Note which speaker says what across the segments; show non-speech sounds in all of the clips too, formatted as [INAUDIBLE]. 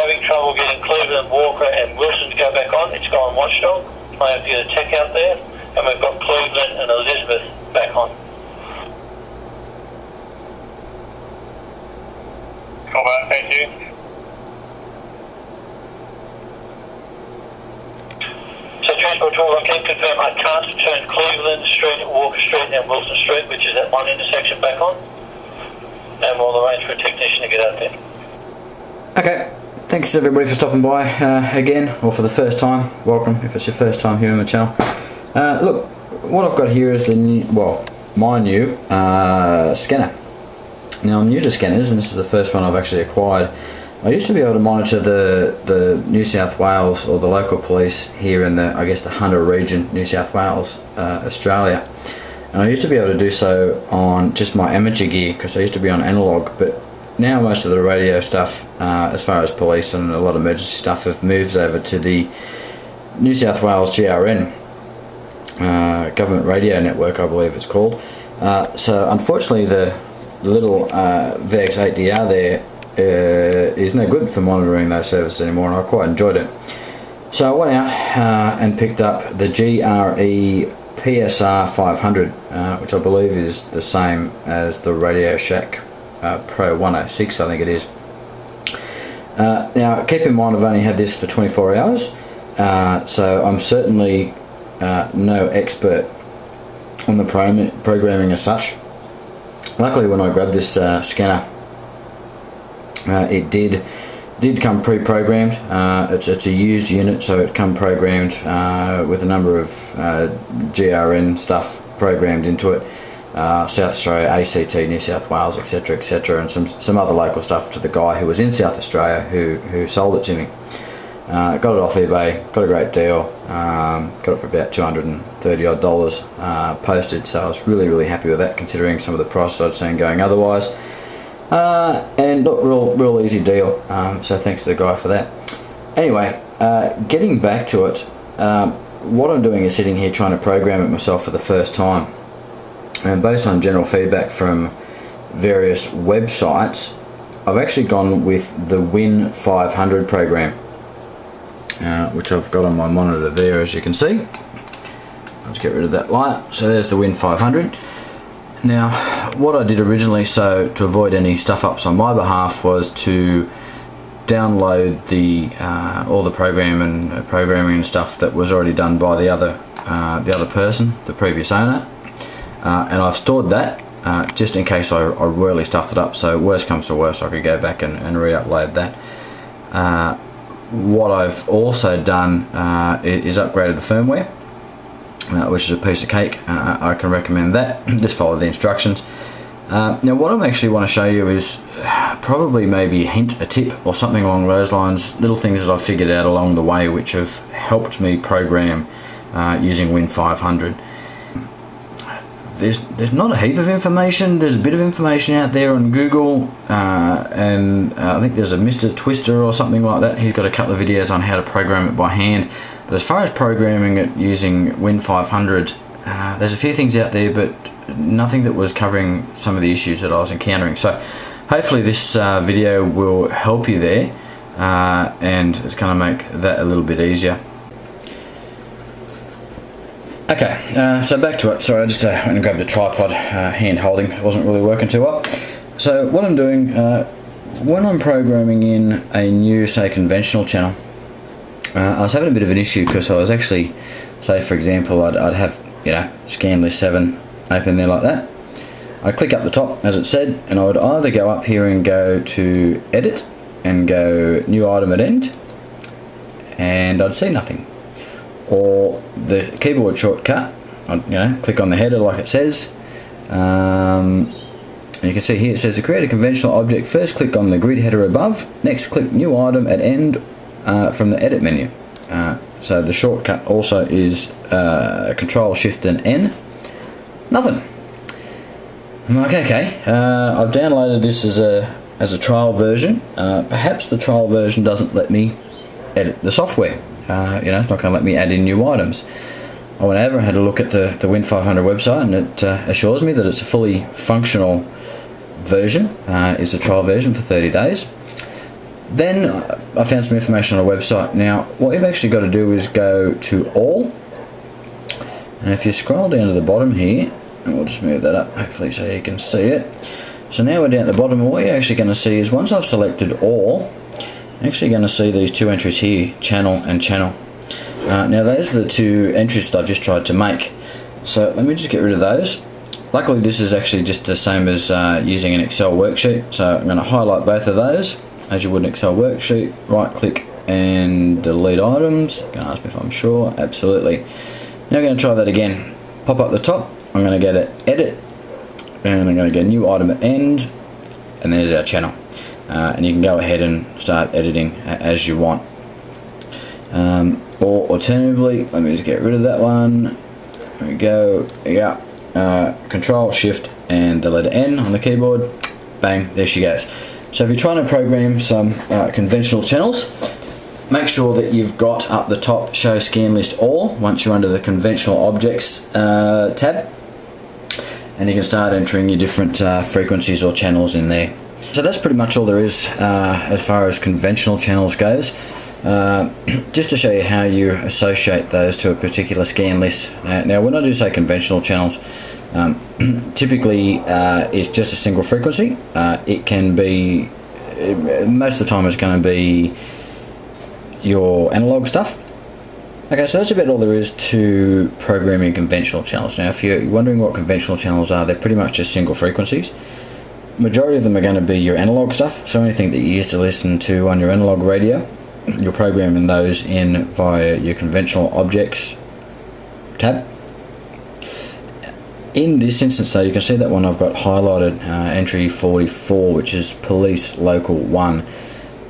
Speaker 1: having trouble getting Cleveland, Walker, and Wilson to go back on. It's gone watchdog. I have to get a tech out there, and we've got Cleveland and Elizabeth back on.
Speaker 2: Copy, thank you.
Speaker 1: So Transport 12, I can confirm I can't turn Cleveland Street, Walker Street, and Wilson Street, which is that one intersection, back on. And we'll arrange for a technician to get out there.
Speaker 3: Okay, thanks everybody for stopping by uh, again, or for the first time. Welcome if it's your first time here on the channel. Uh, look, what I've got here is the new, well, my new uh, scanner. Now I'm new to scanners, and this is the first one I've actually acquired. I used to be able to monitor the the New South Wales or the local police here in the I guess the Hunter region, New South Wales, uh, Australia. And I used to be able to do so on just my amateur gear because I used to be on analog, but now most of the radio stuff, uh, as far as police and a lot of emergency stuff, have moved over to the New South Wales GRN, uh, Government Radio Network, I believe it's called. Uh, so unfortunately, the little uh, VX8DR there uh, is no good for monitoring those services anymore, and I quite enjoyed it. So I went out uh, and picked up the GRE PSR 500, uh, which I believe is the same as the Radio Shack uh, Pro 106, I think it is. Uh, now, keep in mind, I've only had this for 24 hours, uh, so I'm certainly uh, no expert on the pro- programming as such. Luckily, when I grabbed this uh, scanner, uh, it did did come pre-programmed. Uh, it's it's a used unit, so it come programmed uh, with a number of uh, GRN stuff programmed into it. Uh, South Australia, ACT, New South Wales, etc., etc., and some some other local stuff to the guy who was in South Australia who who sold it to me. Uh, got it off eBay, got a great deal, um, got it for about 230 odd dollars uh, posted, so I was really, really happy with that considering some of the prices I'd seen going otherwise. Uh, and look, real, real easy deal, um, so thanks to the guy for that. Anyway, uh, getting back to it, um, what I'm doing is sitting here trying to program it myself for the first time. And based on general feedback from various websites, I've actually gone with the Win 500 program uh, which I've got on my monitor there as you can see. Let's get rid of that light. So there's the Win 500. Now what I did originally so to avoid any stuff ups on my behalf was to download the uh, all the program and uh, programming and stuff that was already done by the other uh, the other person, the previous owner, uh, and I've stored that uh, just in case I, I really stuffed it up. So worst comes to worst, I could go back and, and re-upload that. Uh, what I've also done uh, is upgraded the firmware, uh, which is a piece of cake. Uh, I can recommend that. [CLEARS THROAT] Just follow the instructions. Now what I'm actually want to show you is probably maybe a hint, a tip or something along those lines, little things that I've figured out along the way which have helped me program using Win 500 there's there's not a heap of information. There's a bit of information out there on Google, uh, and uh, I think there's a Mr. Twister or something like that. He's got a couple of videos on how to program it by hand. But as far as programming it using Win 500, uh, there's a few things out there, but nothing that was covering some of the issues that I was encountering. So hopefully this uh, video will help you there, uh, and it's going to make that a little bit easier. Okay, uh, so back to it. Sorry, I just uh, went and grabbed a tripod, uh, hand holding. It wasn't really working too well. So what I'm doing, uh, when I'm programming in a new, say, conventional channel, uh, I was having a bit of an issue because I was actually, say for example, I'd, I'd have, you know, scan list 7 open there like that. I'd click up the top, as it said, and I would either go up here and go to Edit, and go New Item at End, and I'd see nothing or the keyboard shortcut you know click on the header like it says. Um, you can see here it says to create a conventional object first click on the grid header above next click new item at end uh, from the edit menu. Uh, so the shortcut also is uh, control shift and N. Nothing. I'm like okay uh, I've downloaded this as a as a trial version. Uh, perhaps the trial version doesn't let me edit the software uh, you know, it's not going to let me add in new items. I went over and had a look at the, the Win 500 website and it uh, assures me that it's a fully functional version, uh, is a trial version for 30 days. then uh, I found some information on a website. Now, what you've actually got to do is go to all, and if you scroll down to the bottom here, and we'll just move that up hopefully so you can see it. So now we're down at the bottom, and what you're actually going to see is once I've selected all, actually going to see these two entries here, channel and channel. Uh, now those are the two entries that I've just tried to make. So let me just get rid of those. Luckily this is actually just the same as uh, using an Excel worksheet. So I'm going to highlight both of those as you would an Excel worksheet. Right click and delete items. Going to ask me if I'm sure. Absolutely. Now I'm going to try that again. Pop up the top. I'm going to go to edit and I'm going to get a new item at end and there's our channel. Uh, and you can go ahead and start editing as you want. Um, or alternatively, let me just get rid of that one. There we go. Yeah. Uh, control Shift and the letter N on the keyboard. Bang, there she goes. So if you're trying to program some uh, conventional channels, make sure that you've got up the top Show Scan List All once you're under the Conventional Objects uh, tab. And you can start entering your different uh, frequencies or channels in there. So that's pretty much all there is uh, as far as conventional channels goes. Uh, [CLEARS THROAT] just to show you how you associate those to a particular scan list. Uh, now, when I do say conventional channels, um, [CLEARS THROAT] typically uh, it's just a single frequency. Uh, it can be, most of the time, it's going to be your analog stuff. Okay, so that's about all there is to programming conventional channels. Now, if you're wondering what conventional channels are, they're pretty much just single frequencies. Majority of them are going to be your analog stuff, so anything that you used to listen to on your analog radio you're programming those in via your conventional objects tab. In this instance though, you can see that one I've got highlighted, uh, entry 44, which is police local 1.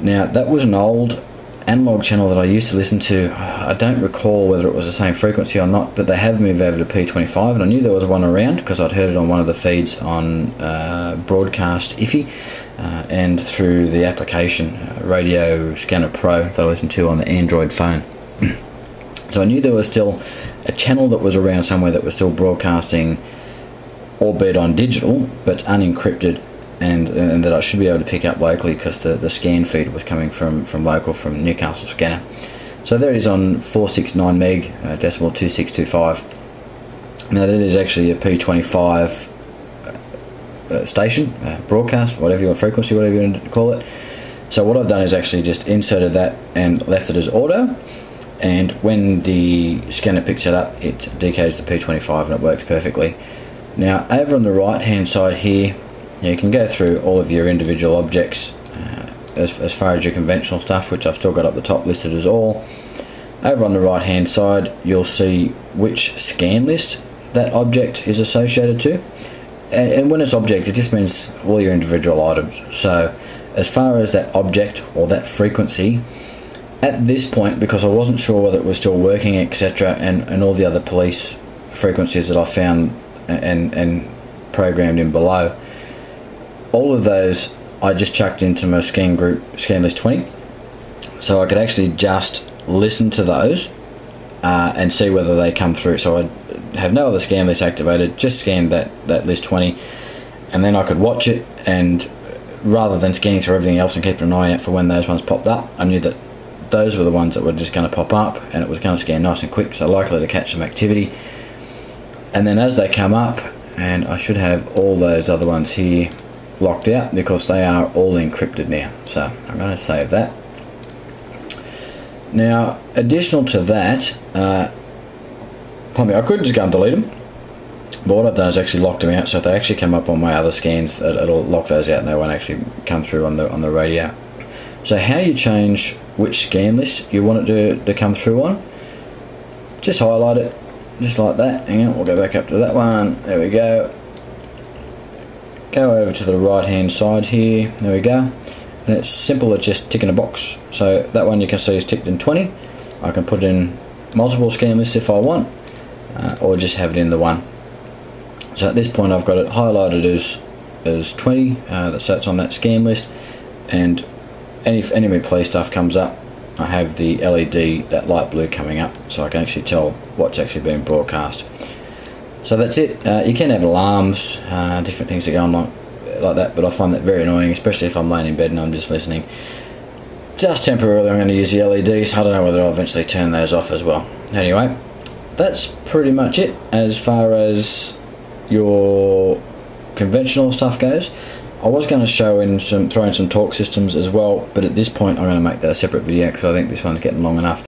Speaker 3: Now that was an old analog channel that I used to listen to. I don't recall whether it was the same frequency or not, but they have moved over to P25, and I knew there was one around because I'd heard it on one of the feeds on uh, Broadcastify uh, and through the application uh, Radio Scanner Pro that I listen to on the Android phone. [CLEARS THROAT] so I knew there was still a channel that was around somewhere that was still broadcasting, albeit on digital, but unencrypted and, and that I should be able to pick up locally because the, the scan feed was coming from, from local from Newcastle Scanner. So there it is on 469 meg, uh, decimal 2625. Now that is actually a P25 uh, uh, station, uh, broadcast, whatever your frequency, whatever you want to call it. So what I've done is actually just inserted that and left it as auto. And when the scanner picks it up, it decodes the P25 and it works perfectly. Now over on the right hand side here, you can go through all of your individual objects uh, as, as far as your conventional stuff, which I've still got up the top listed as all. Over on the right hand side, you'll see which scan list that object is associated to. And, and when it's object, it just means all your individual items. So as far as that object or that frequency, at this point, because I wasn't sure whether it was still working, etc., and, and all the other police frequencies that I found and, and programmed in below, all of those I just chucked into my scan group scan list 20 so I could actually just listen to those uh, and see whether they come through. So I have no other scan list activated just scan that that list 20 and then I could watch it and rather than scanning through everything else and keeping an eye out for when those ones popped up I knew that those were the ones that were just going to pop up and it was going to scan nice and quick so likely to catch some activity. And then as they come up and I should have all those other ones here locked out because they are all encrypted now. So I'm going to save that. Now, additional to that, uh, I could just go and delete them. But what I've done is actually locked them out. So if they actually come up on my other scans, it'll lock those out and they won't actually come through on the on the radio. So how you change which scan list you want it to, to come through on, just highlight it, just like that. Hang on, we'll go back up to that one. There we go go over to the right hand side here. There we go. And it's simple as just ticking a box. So that one you can see is ticked in 20 I can put in multiple scan lists if I want uh, or just have it in the one. So at this point I've got it highlighted as as 20 uh, that sits on that scan list. And any enemy play stuff comes up. I have the LED that light blue coming up so I can actually tell what's actually being broadcast so that's it. Uh, you can have alarms, uh, different things that go on like, like that, but I find that very annoying, especially if I'm laying in bed and I'm just listening. just temporarily I'm going to use the LEDs. I don't know whether I'll eventually turn those off as well. Anyway, that's pretty much it as far as your conventional stuff goes. I was going to show in some, throw in some trunk systems as well, but at this point I'm going to make that a separate video because I think this one's getting long enough.